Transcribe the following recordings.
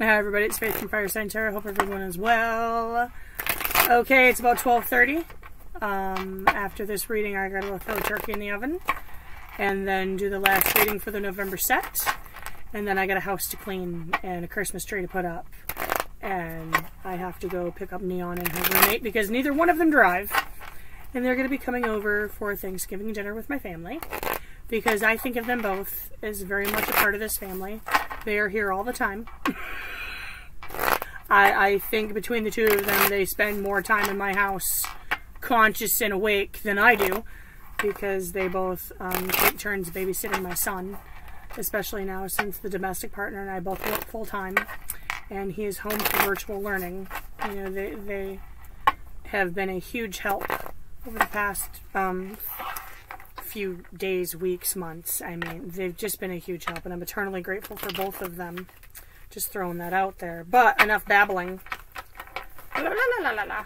Hi everybody, it's Faith from Fire Sign Tarot. Hope everyone is well. Okay, it's about 12.30. Um, after this reading, I gotta throw a turkey in the oven. And then do the last reading for the November set. And then I got a house to clean and a Christmas tree to put up. And I have to go pick up Neon and her roommate because neither one of them drive. And they're to be coming over for Thanksgiving dinner with my family. Because I think of them both as very much a part of this family. They are here all the time. I, I think between the two of them, they spend more time in my house, conscious and awake, than I do, because they both um, take turns babysitting my son, especially now since the domestic partner and I both work full time, and he is home for virtual learning. You know, they they have been a huge help over the past um, few days, weeks, months. I mean, they've just been a huge help, and I'm eternally grateful for both of them. Just throwing that out there. But enough babbling. La la la la la.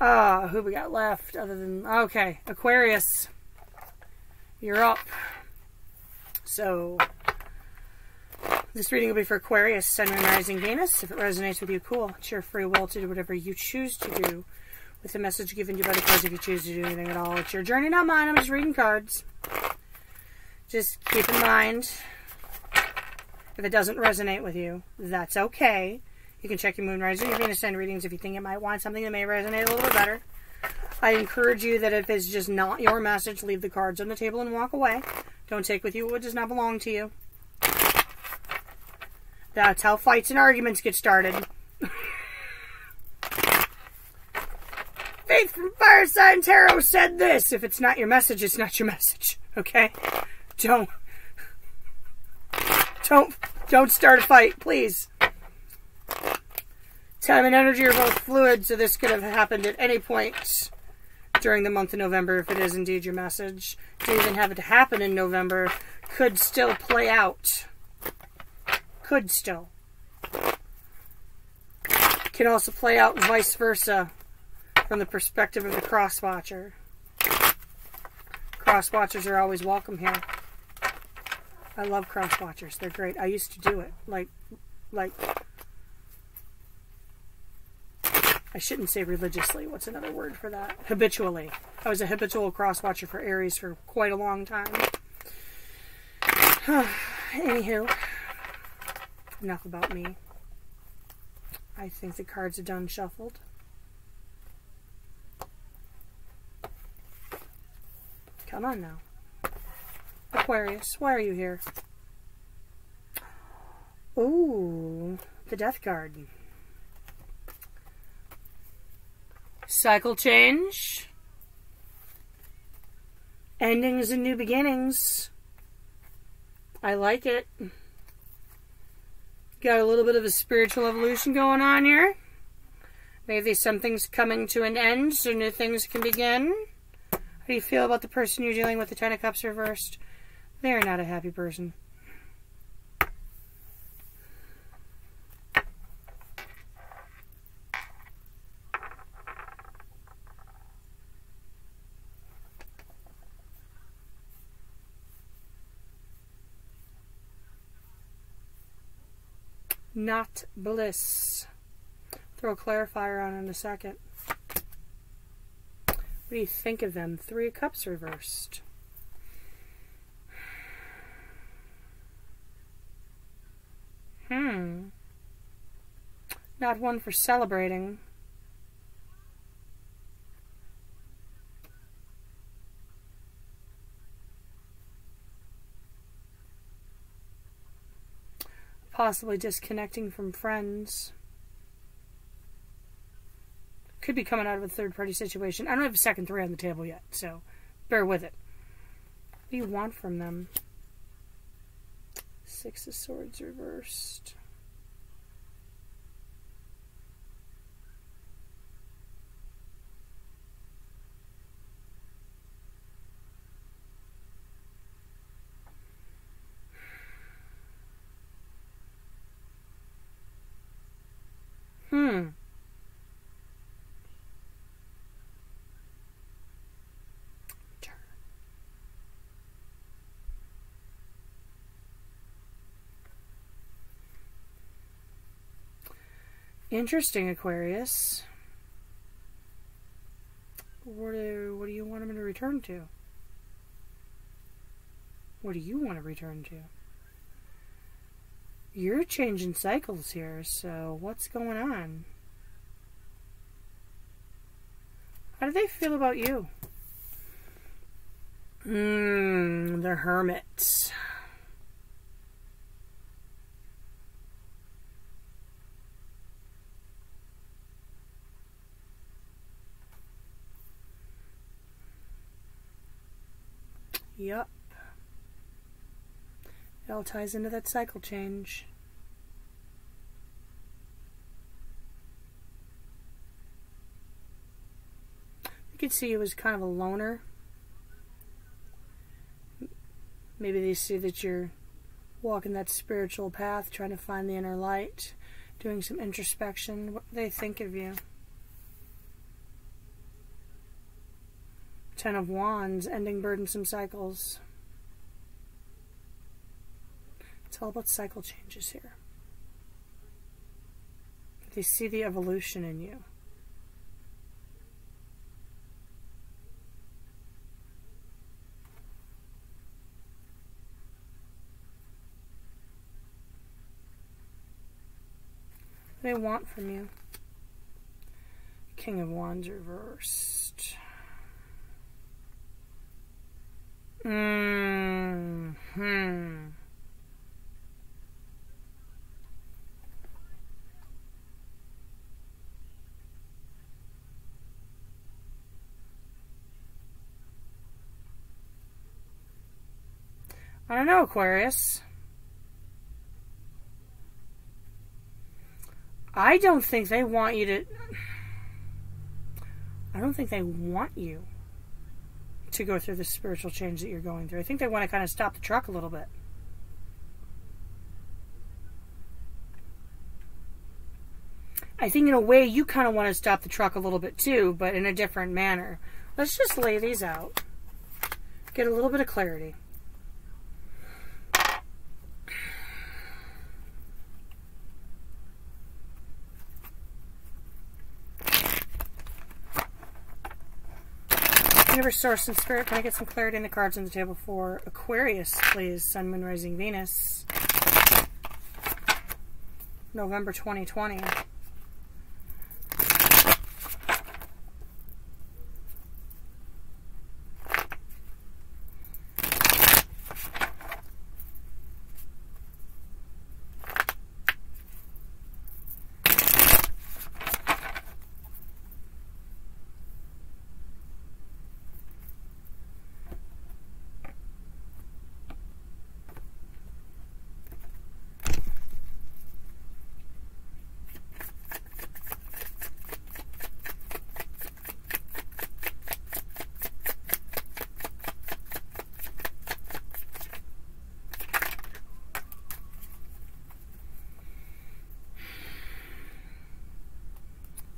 Ah, who we got left other than okay, Aquarius. You're up. So this reading will be for Aquarius, Sun, and Rising Venus. If it resonates with you, cool. It's your free will to do whatever you choose to do with the message given to you by the cards if you choose to do anything at all. It's your journey, not mine. I'm just reading cards. Just keep in mind, if it doesn't resonate with you, that's okay. You can check your moon rising, your Venus send readings if you think it might want something that may resonate a little bit better. I encourage you that if it's just not your message, leave the cards on the table and walk away. Don't take with you what does not belong to you. That's how fights and arguments get started. Faith from Fire Sign Tarot said this. If it's not your message, it's not your message. Okay? Don't. Don't. Don't start a fight, please. Time and energy are both fluid, so this could have happened at any point during the month of November if it is indeed your message. To even have it happen in November could still play out. Could still. Can also play out vice versa from the perspective of the cross watcher. Cross watchers are always welcome here. I love cross watchers. They're great. I used to do it. Like like I shouldn't say religiously. What's another word for that? Habitually. I was a habitual cross watcher for Aries for quite a long time. Anywho, enough about me. I think the cards are done shuffled. Come on now. Aquarius, why are you here? Ooh, the death card. Cycle change. Endings and new beginnings. I like it. Got a little bit of a spiritual evolution going on here. Maybe something's coming to an end so new things can begin. How do you feel about the person you're dealing with, the Ten of Cups reversed? They're not a happy person. Not bliss. Throw a clarifier on in a second. What do you think of them? Three of Cups reversed. Hmm. Not one for celebrating. Possibly disconnecting from friends. Could be coming out of a third party situation. I don't have a second three on the table yet, so bear with it. What do you want from them? Six of Swords reversed. Hmm. Interesting, Aquarius. What do, what do you want him to return to? What do you want to return to? You're changing cycles here, so what's going on? How do they feel about you? Mmm, the hermit. Yup. It all ties into that cycle change. You could see he was kind of a loner. Maybe they see that you're walking that spiritual path, trying to find the inner light, doing some introspection. What they think of you? Ten of Wands, ending burdensome cycles. It's all about cycle changes here. They see the evolution in you. they want from you. King of Wands reversed. Hmm. I don't know, Aquarius. I don't think they want you to. I don't think they want you to go through the spiritual change that you're going through. I think they want to kind of stop the truck a little bit. I think in a way you kind of want to stop the truck a little bit too, but in a different manner. Let's just lay these out. Get a little bit of clarity. Universe, Source, and Spirit, can I get some clarity in the cards on the table for Aquarius, please? Sun, Moon, Rising, Venus. November 2020.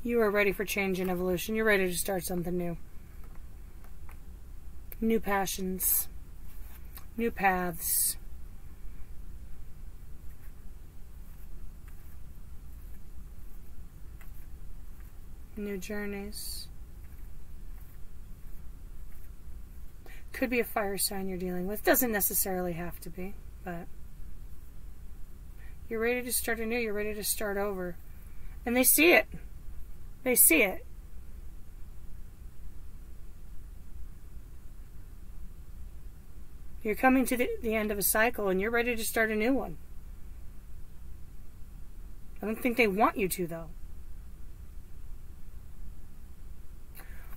You are ready for change and evolution. You're ready to start something new. New passions, new paths. New journeys. Could be a fire sign you're dealing with. Doesn't necessarily have to be, but you're ready to start anew. You're ready to start over. And they see it. They see it. You're coming to the, the end of a cycle and you're ready to start a new one. I don't think they want you to, though.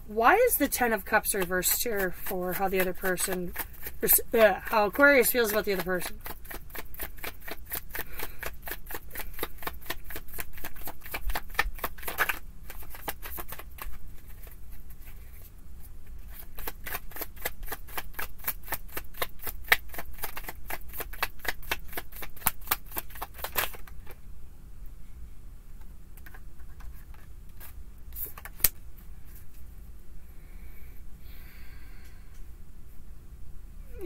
Why is the Ten of Cups reversed here for how the other person, uh, how Aquarius feels about the other person?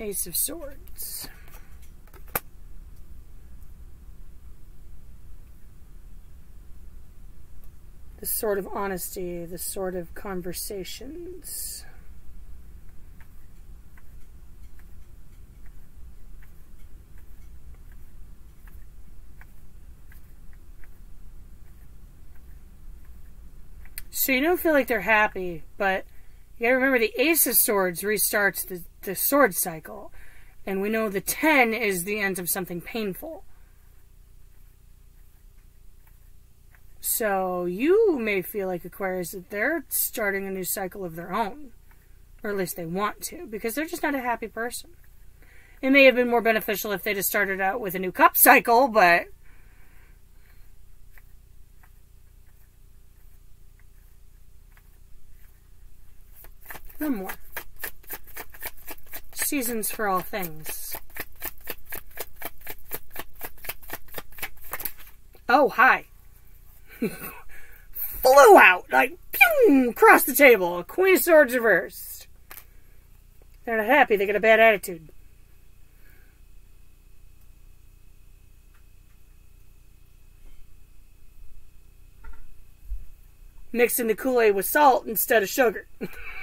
Ace of Swords. the sort of honesty, the sort of conversations. So you don't feel like they're happy, but you gotta remember the Ace of Swords restarts the, the sword cycle. And we know the 10 is the end of something painful. So you may feel like Aquarius that they're starting a new cycle of their own. Or at least they want to, because they're just not a happy person. It may have been more beneficial if they just started out with a new cup cycle, but One more. Seasons for all things. Oh, hi. Flew out, like, pew, across the table. Queen of Swords reversed. They're not happy, they got a bad attitude. Mixing the Kool-Aid with salt instead of sugar.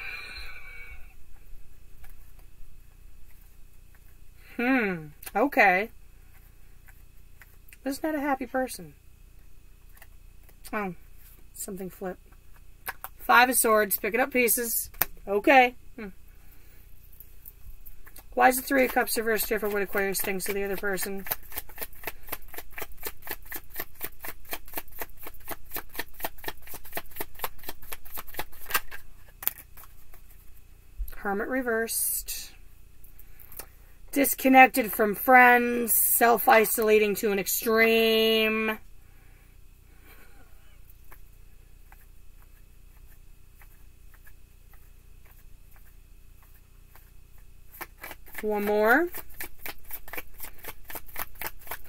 Hmm. Okay. That's not a happy person. Oh. Something flipped. Five of Swords. Picking up pieces. Okay. Hmm. Why is the Three of Cups reversed here for what Aquarius thinks of the other person? Hermit reversed disconnected from friends, self isolating to an extreme. One more.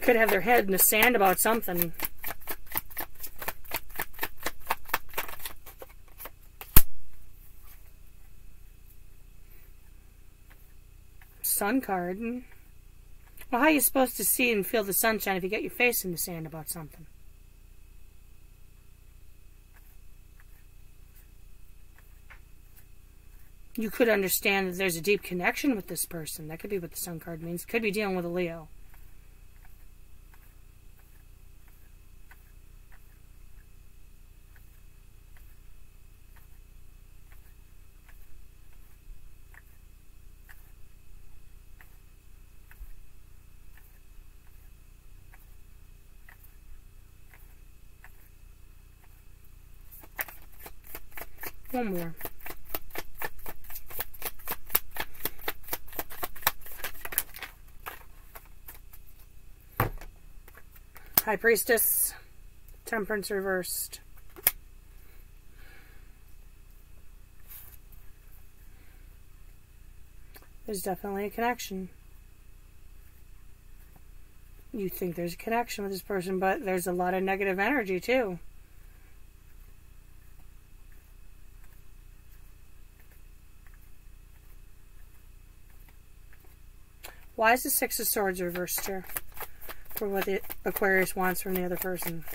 Could have their head in the sand about something. Sun card. Well, how are you supposed to see and feel the sunshine if you get your face in the sand about something? You could understand that there's a deep connection with this person. That could be what the sun card means. Could be dealing with a Leo. One more. High Priestess, Temperance reversed. There's definitely a connection. You think there's a connection with this person, but there's a lot of negative energy too. Why is the Six of Swords reversed here? For what the Aquarius wants from the other person.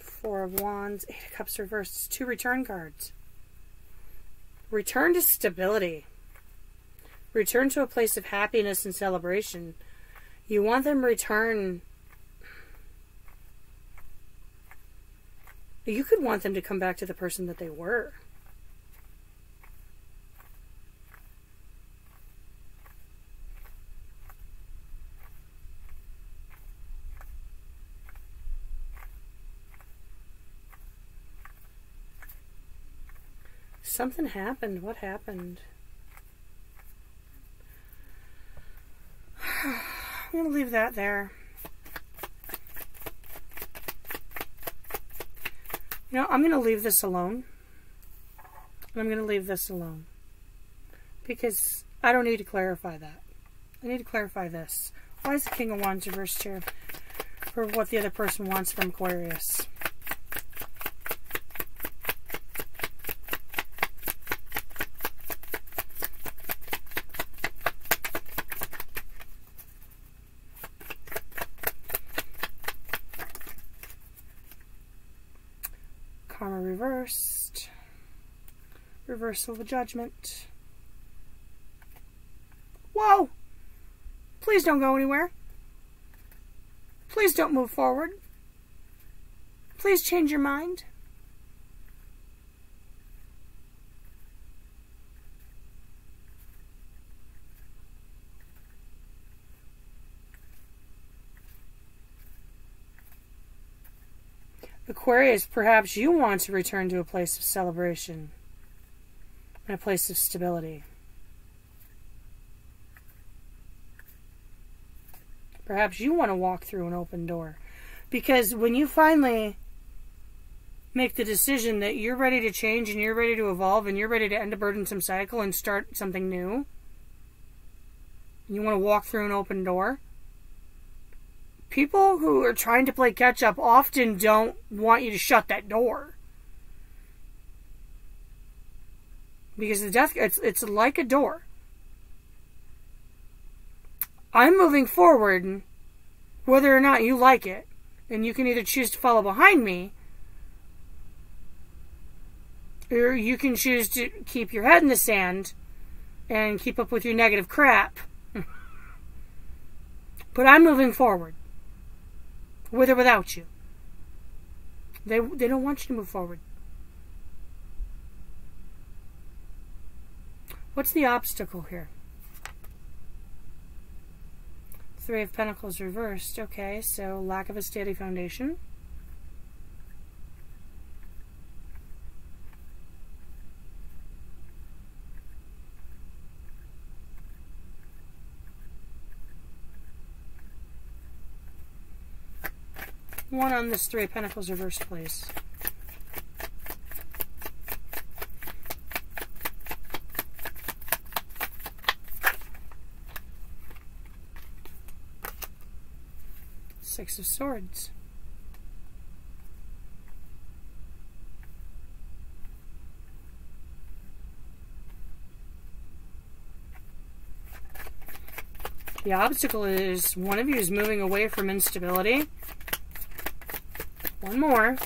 Four of Wands, Eight of Cups reversed. Two return cards. Return to stability. Return to a place of happiness and celebration. You want them to return You could want them to come back to the person that they were. Something happened. What happened? I'm going to leave that there. You know, I'm going to leave this alone. I'm going to leave this alone. Because I don't need to clarify that. I need to clarify this. Why is the King of Wands reversed here? For what the other person wants from Aquarius. First Reversal of judgment. Whoa! Please don't go anywhere. Please don't move forward. Please change your mind. Aquarius, perhaps you want to return to a place of celebration and a place of stability. Perhaps you want to walk through an open door. Because when you finally make the decision that you're ready to change and you're ready to evolve and you're ready to end a burdensome cycle and start something new, you want to walk through an open door, people who are trying to play catch up often don't want you to shut that door. Because the death it's it's like a door. I'm moving forward whether or not you like it. And you can either choose to follow behind me or you can choose to keep your head in the sand and keep up with your negative crap. but I'm moving forward with or without you. They, they don't want you to move forward. What's the obstacle here? Three of Pentacles reversed. Okay, so lack of a steady foundation. One on this Three of Pentacles reversed, please. Six of Swords. The obstacle is one of you is moving away from instability one more.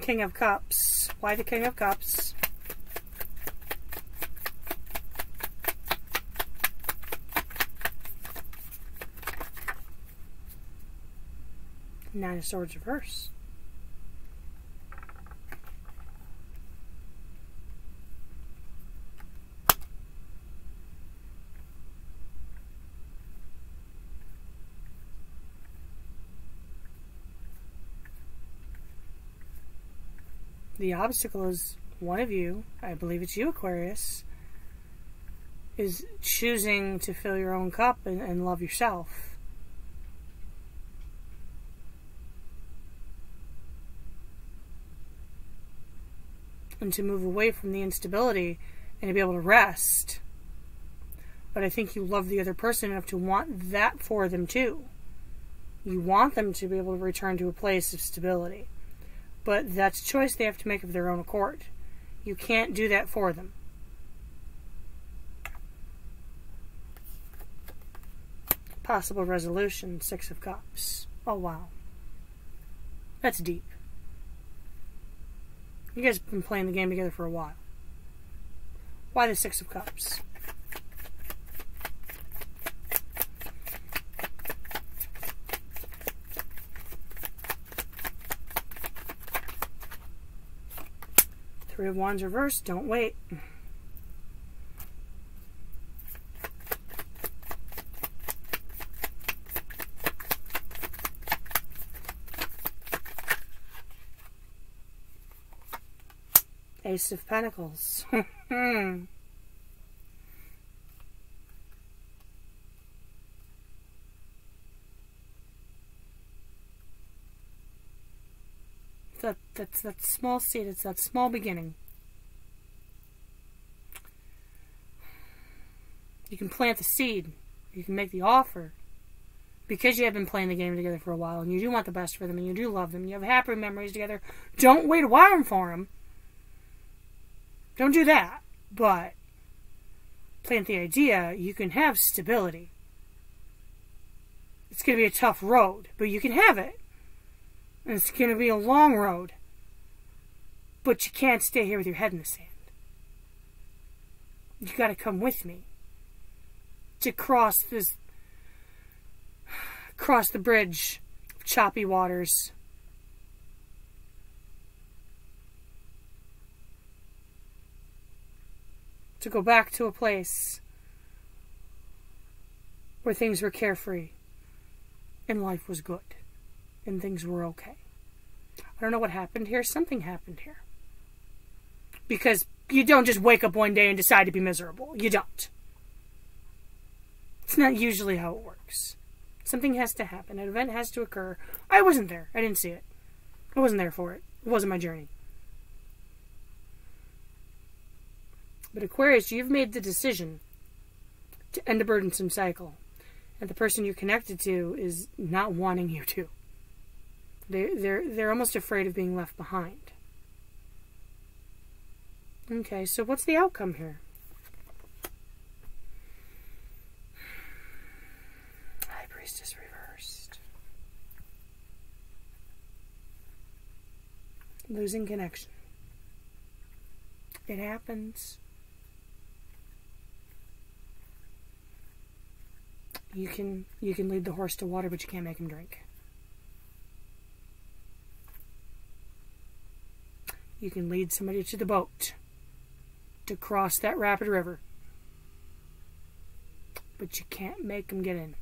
King of Cups. Why the King of Cups? Nine of Swords reverse. The obstacle is one of you, I believe it's you, Aquarius, is choosing to fill your own cup and, and love yourself. And to move away from the instability and to be able to rest. But I think you love the other person enough to want that for them too. You want them to be able to return to a place of stability. But that's a choice they have to make of their own accord. You can't do that for them. Possible resolution, Six of Cups. Oh, wow. That's deep. You guys have been playing the game together for a while. Why the Six of Cups? Three of Wands reversed. Don't wait. Ace of Pentacles. that, that's that small seed, it's that small beginning. You can plant the seed, you can make the offer, because you have been playing the game together for a while and you do want the best for them and you do love them, you have happy memories together, don't wait a while for them. Don't do that. But plant the idea you can have stability. It's going to be a tough road, but you can have it. And it's going to be a long road. But you can't stay here with your head in the sand. You got to come with me to cross this cross the bridge of choppy waters. To go back to a place where things were carefree and life was good and things were okay. I don't know what happened here. Something happened here. Because you don't just wake up one day and decide to be miserable. You don't. It's not usually how it works. Something has to happen. An event has to occur. I wasn't there. I didn't see it. I wasn't there for it. It wasn't my journey. But Aquarius, you've made the decision to end a burdensome cycle. And the person you're connected to is not wanting you to. They they're they're almost afraid of being left behind. Okay, so what's the outcome here? High Priestess reversed. Losing connection. It happens. You can you can lead the horse to water, but you can't make him drink. You can lead somebody to the boat to cross that rapid river, but you can't make them get in.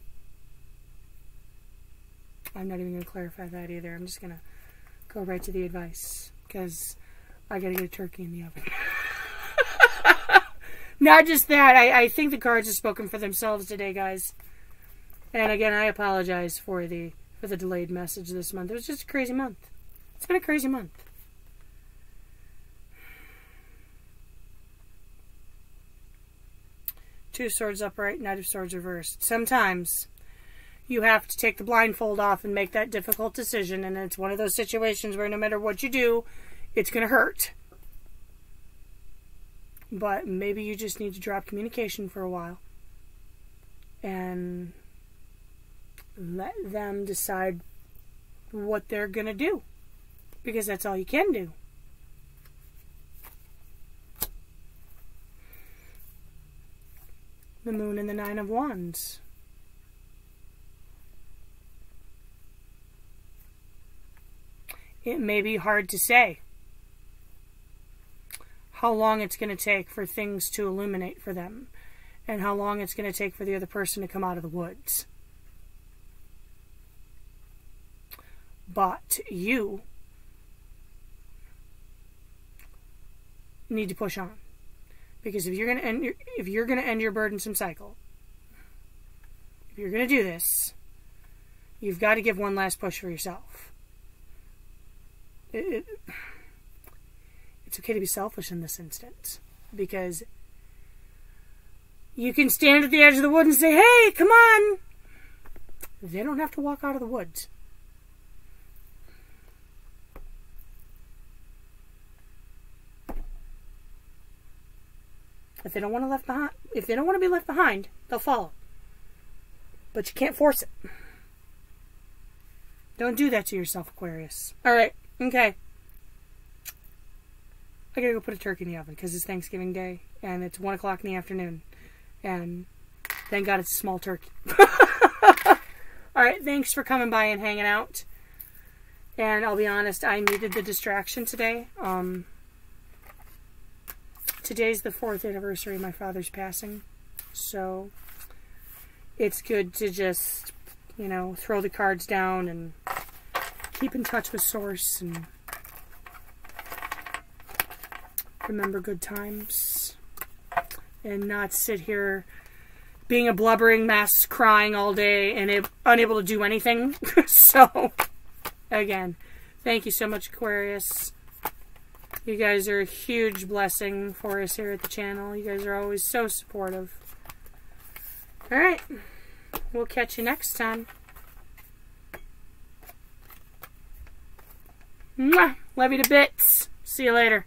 I'm not even going to clarify that either. I'm just going to go right to the advice because I got to get a turkey in the oven. not just that, I, I think the cards have spoken for themselves today, guys. And again, I apologize for the for the delayed message this month. It was just a crazy month. It's been a crazy month. Two swords upright, knight of swords reversed. Sometimes you have to take the blindfold off and make that difficult decision. And it's one of those situations where no matter what you do, it's going to hurt. But maybe you just need to drop communication for a while and let them decide what they're going to do. Because that's all you can do. The moon and the nine of wands. it may be hard to say how long it's going to take for things to illuminate for them and how long it's going to take for the other person to come out of the woods. But you need to push on. Because if you're going to end your, if you're going to end your burdensome cycle, if you're going to do this, you've got to give one last push for yourself it, it, it's okay to be selfish in this instance because you can stand at the edge of the wood and say, "Hey, come on." They don't have to walk out of the woods. If they don't want to left behind, if they don't want to be left behind, they'll follow. But you can't force it. Don't do that to yourself, Aquarius. All right. Okay. I gotta go put a turkey in the oven because it's Thanksgiving Day and it's 1 o'clock in the afternoon. And thank God it's a small turkey. Alright, thanks for coming by and hanging out. And I'll be honest, I needed the distraction today. Um, today's the fourth anniversary of my father's passing. So it's good to just, you know, throw the cards down and keep in touch with Source and remember good times and not sit here being a blubbering mess, crying all day, and unable to do anything. so, again, thank you so much, Aquarius. You guys are a huge blessing for us here at the channel. You guys are always so supportive. All right. We'll catch you next time. Mwah! Love you to bits. See you later.